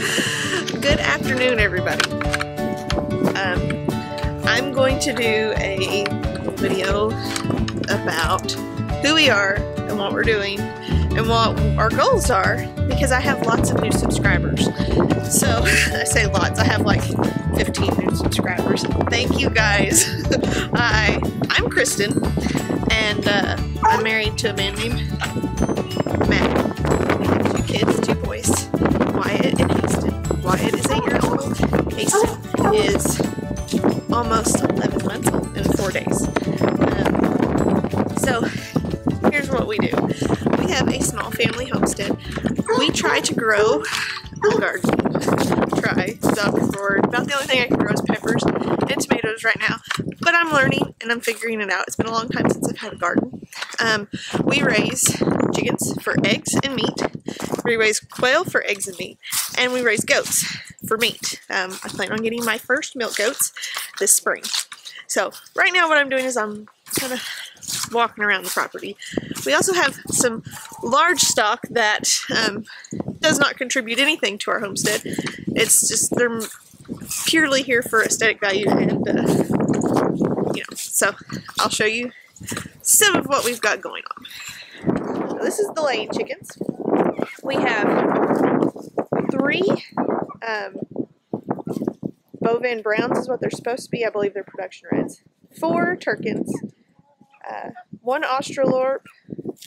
Good afternoon, everybody. Um, I'm going to do a video about who we are and what we're doing and what our goals are because I have lots of new subscribers. So, I say lots, I have like 15 new subscribers. Thank you guys. Hi, I'm Kristen and uh, I'm married to a man named Matt. We have two kids, two boys, Wyatt and. Wyatt is eight years old. Hasten is almost 11 months old in four days. Um, so here's what we do. We have a small family homestead. We try to grow a garden. Try. Stop record. About the only thing I can grow is peppers and tomatoes right now. But I'm learning and I'm figuring it out. It's been a long time since I've had a garden. Um, we raise chickens for eggs and meat. We raise quail for eggs and meat. And we raise goats for meat. Um, I plan on getting my first milk goats this spring. So right now what I'm doing is I'm kind of walking around the property. We also have some large stock that um, does not contribute anything to our homestead. It's just they're purely here for aesthetic value and uh, you know. So I'll show you some of what we've got going on. This is the laying chickens. We have three um, Bovans browns is what they're supposed to be. I believe they're production reds. Four turkeys, uh, one Australorp,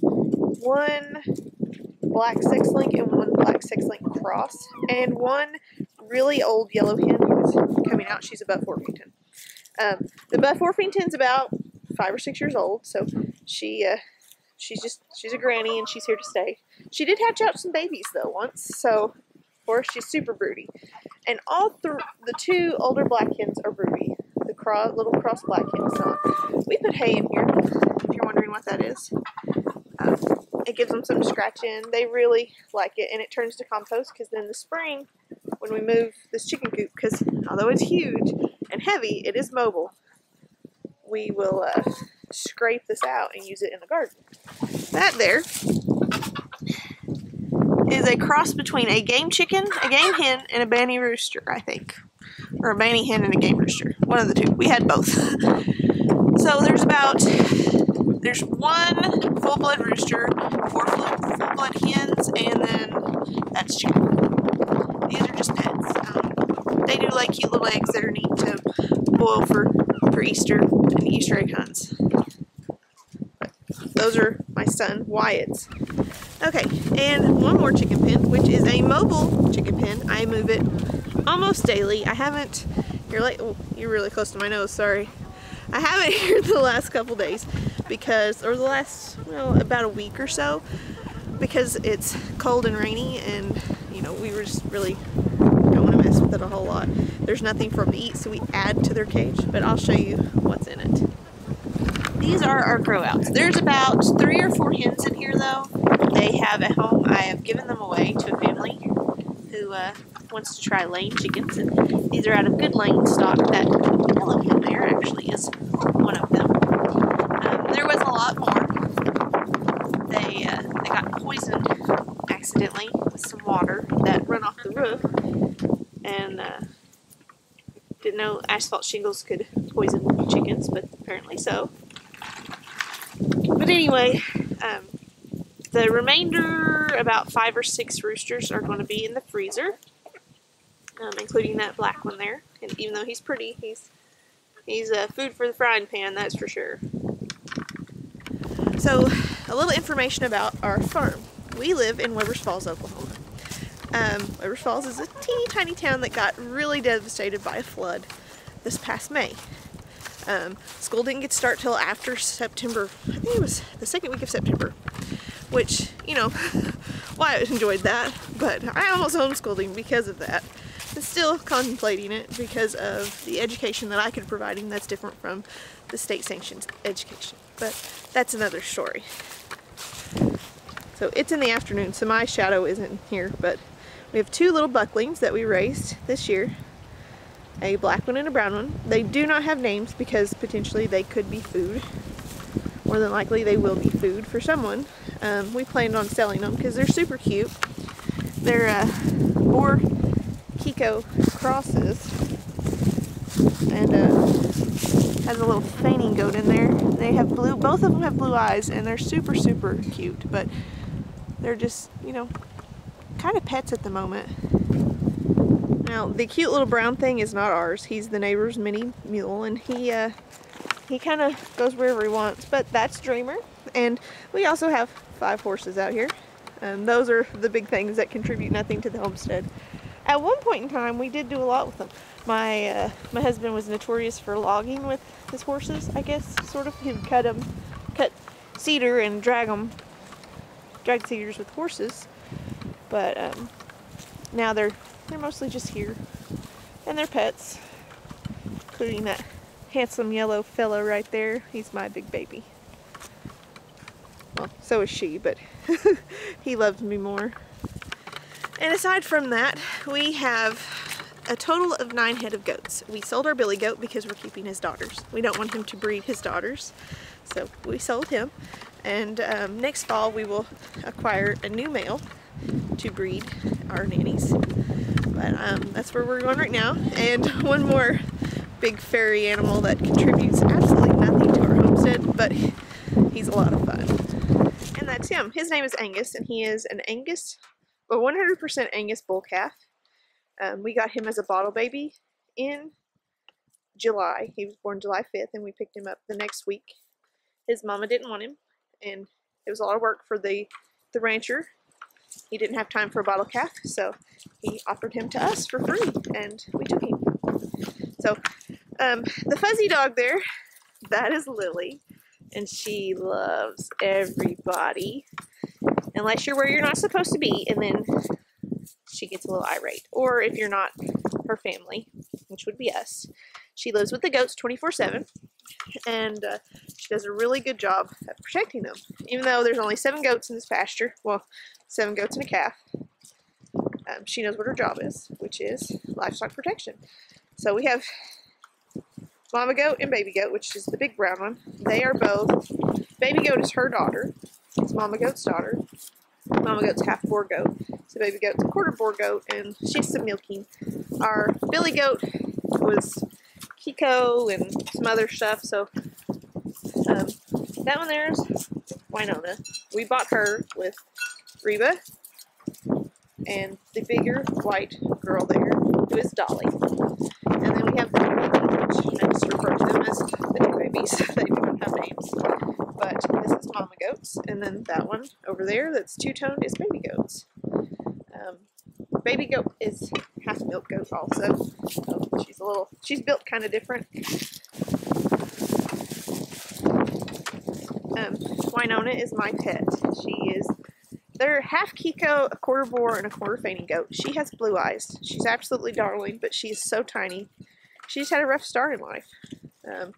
one black sex-link and one black sex-link cross, and one really old yellow hen who's coming out. She's a Buff Orpington. Um, the Buff Orpington's about five or six years old, so she uh, she's just she's a granny and she's here to stay. She did hatch out some babies though once, so of course she's super broody. And all th the two older black hens are broody. The cross, little cross black hens. So we put hay in here. If you're wondering what that is, um, it gives them some scratch in. They really like it, and it turns to compost because then in the spring, when we move this chicken coop, because although it's huge and heavy, it is mobile. We will uh, scrape this out and use it in the garden. That there is a cross between a game chicken, a game hen, and a banny rooster, I think. Or a banny hen and a game rooster. One of the two. We had both. so there's about, there's one full-blood rooster, four full-blood hens, and then that's chicken. These are just pets. Um, they do like cute little eggs that are neat to boil for, for Easter and Easter egg hunts. But those are my son Wyatt's. Okay, and one more chicken pen, which is a mobile chicken pen. I move it almost daily. I haven't, you're like, oh, you're really close to my nose, sorry. I haven't here the last couple days because, or the last, well, about a week or so, because it's cold and rainy and, you know, we were just really don't want to mess with it a whole lot. There's nothing for them to eat, so we add to their cage, but I'll show you what's in it. These are our grow outs. There's about three or four hens in here though. They have at home. I have given them away to a family who uh, wants to try laying chickens. And these are out of good laying stock. That yellow hen there actually is one of them. Um, there was a lot more. They, uh, they got poisoned accidentally with some water that run off the roof. Know asphalt shingles could poison chickens, but apparently so. But anyway, um, the remainder, about five or six roosters, are going to be in the freezer, um, including that black one there. And even though he's pretty, he's he's uh, food for the frying pan, that's for sure. So, a little information about our farm. We live in Webbers Falls, Oklahoma. Um, Falls is a teeny tiny town that got really devastated by a flood this past May. Um, school didn't get start till after September. I think it was the second week of September, which you know, why well, I enjoyed that, but I almost homeschooled him because of that. I'm still contemplating it because of the education that I could provide him that's different from the state sanctioned education. But that's another story. So it's in the afternoon, so my shadow isn't here, but we have two little bucklings that we raised this year a black one and a brown one. They do not have names because potentially they could be food. More than likely they will be food for someone. Um, we planned on selling them because they're super cute. They're uh, more Kiko crosses. And uh, has a little fainting goat in there. They have blue, both of them have blue eyes and they're super, super cute, but they're just, you know, kind of pets at the moment. Now, the cute little brown thing is not ours. He's the neighbor's mini mule and he, uh, he kind of goes wherever he wants, but that's Dreamer. And we also have five horses out here. And those are the big things that contribute nothing to the homestead. At one point in time, we did do a lot with them. My uh, my husband was notorious for logging with his horses. I guess sort of. He would cut them, cut cedar and drag them, drag cedars with horses. But um, now they're they're mostly just here, and they're pets, including that handsome yellow fellow right there. He's my big baby. Well, so is she, but he loves me more. And aside from that, we have a total of nine head of goats. We sold our billy goat because we're keeping his daughters. We don't want him to breed his daughters, so we sold him. And um, next fall we will acquire a new male to breed our nannies. But um, that's where we're going right now. And one more big fairy animal that contributes absolutely nothing to our homestead, but he's a lot of fun. And that's him. His name is Angus, and he is an Angus, a 100% Angus bull calf. Um, we got him as a bottle baby in July. He was born July 5th, and we picked him up the next week. His mama didn't want him, and it was a lot of work for the, the rancher. He didn't have time for a bottle calf, so he offered him to us for free, and we took him. So, um, the fuzzy dog there, that is Lily, and she loves everybody, unless you're where you're not supposed to be, and then she gets a little irate. Or if you're not her family, which would be us. She lives with the goats 24-7, and uh, she does a really good job at protecting them. Even though there's only seven goats in this pasture, well, seven goats and a calf, um, she knows what her job is, which is livestock protection. So we have mama goat and baby goat, which is the big brown one. They are both, baby goat is her daughter. It's mama goat's daughter. Mama goat's half Boer goat. So baby goat's a quarter Boer goat, and she's some milking. Our billy goat was Kiko and some other stuff. So um, that one there is Winona. We bought her with Reba and the bigger white girl there, who is Dolly. And then we have the which I just refer to them as the new babies. they don't have names. But this is mama goats, and then that one over there that's two-toned is baby goats. Um, baby goat is half milk goat also. So she's a little, she's built kind of different. Um, Winona is my pet. She is they're half Kiko, a quarter Boer, and a quarter fainting goat. She has blue eyes. She's absolutely darling, but she's so tiny. She's had a rough start in life. Um,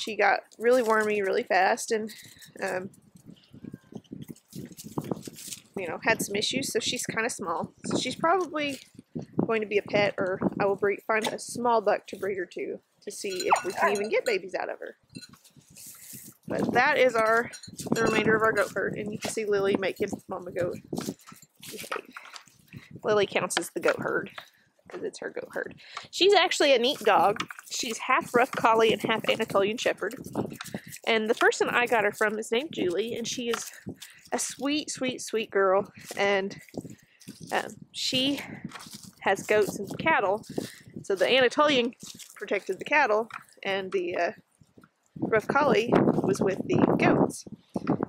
she got really wormy really fast and, um, you know, had some issues, so she's kind of small. So she's probably going to be a pet, or I will breed, find a small buck to breed her to, to see if we can even get babies out of her. But that is our the remainder of our goat herd, and you can see Lily making Mama goat behave. Lily counts as the goat herd because it's her goat herd. She's actually a neat dog. She's half rough collie and half Anatolian shepherd. And the person I got her from is named Julie, and she is a sweet, sweet, sweet girl. And um, she has goats and cattle. So the Anatolian protected the cattle, and the uh, rough collie was with the goats.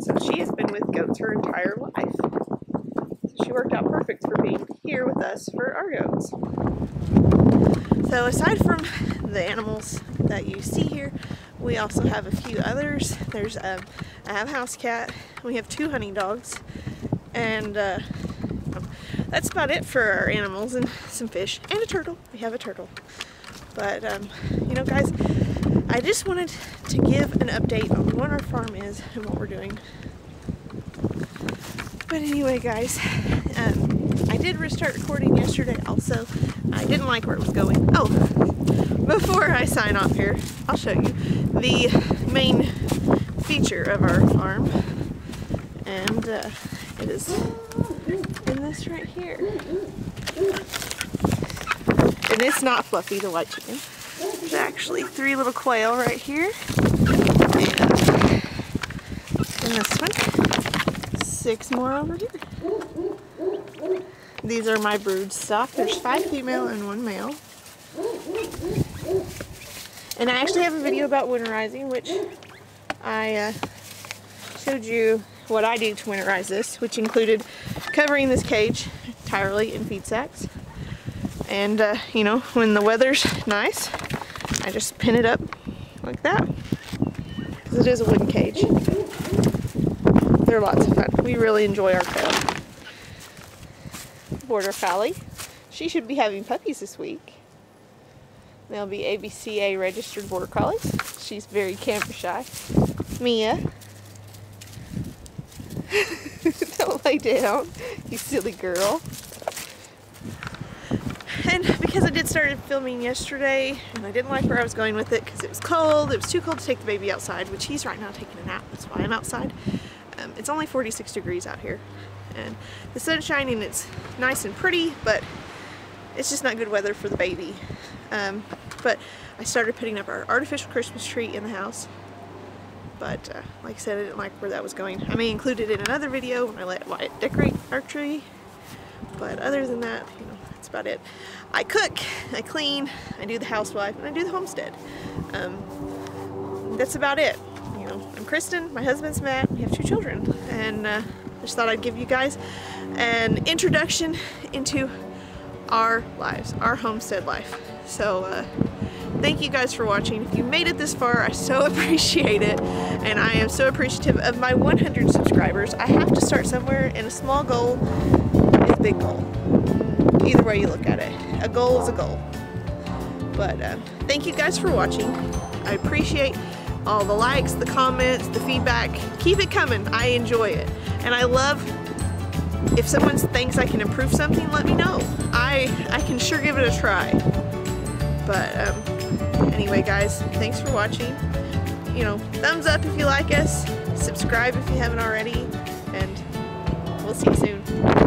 So she has been with goats her entire life. So she worked out perfect for being here with us for our goats. So aside from the animals that you see here, we also have a few others. There's um, I have a house cat. We have two hunting dogs, and uh, that's about it for our animals and some fish and a turtle. We have a turtle. But um, you know, guys, I just wanted to give an update on what our farm is and what we're doing. But anyway, guys, um, I did restart recording yesterday also. I didn't like where it was going. Oh, before I sign off here, I'll show you the main feature of our farm. And uh, it is in this right here. and it's not Fluffy, the white chicken. There's actually three little quail right here. And this one, six more over here. These are my brood stock. There's five female and one male. And I actually have a video about winterizing, which I uh, showed you what I do to winterize this, which included covering this cage entirely in feed sacks. And, uh, you know, when the weather's nice, I just pin it up like that. Because it is a wooden cage. They're lots of fun. We really enjoy our quail. Border Collie. She should be having puppies this week. They'll be ABCA registered Border Collies. She's very camper shy. Mia. Don't lay down, you silly girl. Because I did start filming yesterday, and I didn't like where I was going with it because it was cold, it was too cold to take the baby outside, which he's right now taking a nap, that's why I'm outside. Um, it's only 46 degrees out here, and the sun's shining, it's nice and pretty, but it's just not good weather for the baby. Um, but I started putting up our artificial Christmas tree in the house. But uh, like I said, I didn't like where that was going. I may include it in another video when I let Wyatt decorate our tree. But other than that, you know, that's about it. I cook, I clean, I do the housewife, and I do the homestead. Um, that's about it. You know, I'm Kristen, my husband's Matt, we have two children. And uh, I just thought I'd give you guys an introduction into our lives, our homestead life. So uh, thank you guys for watching. If you made it this far, I so appreciate it. And I am so appreciative of my 100 subscribers. I have to start somewhere and a small goal big goal. Either way you look at it. A goal is a goal. But uh, thank you guys for watching. I appreciate all the likes, the comments, the feedback. Keep it coming. I enjoy it. And I love if someone thinks I can improve something, let me know. I, I can sure give it a try. But um, anyway, guys, thanks for watching. You know, thumbs up if you like us, subscribe if you haven't already, and we'll see you soon.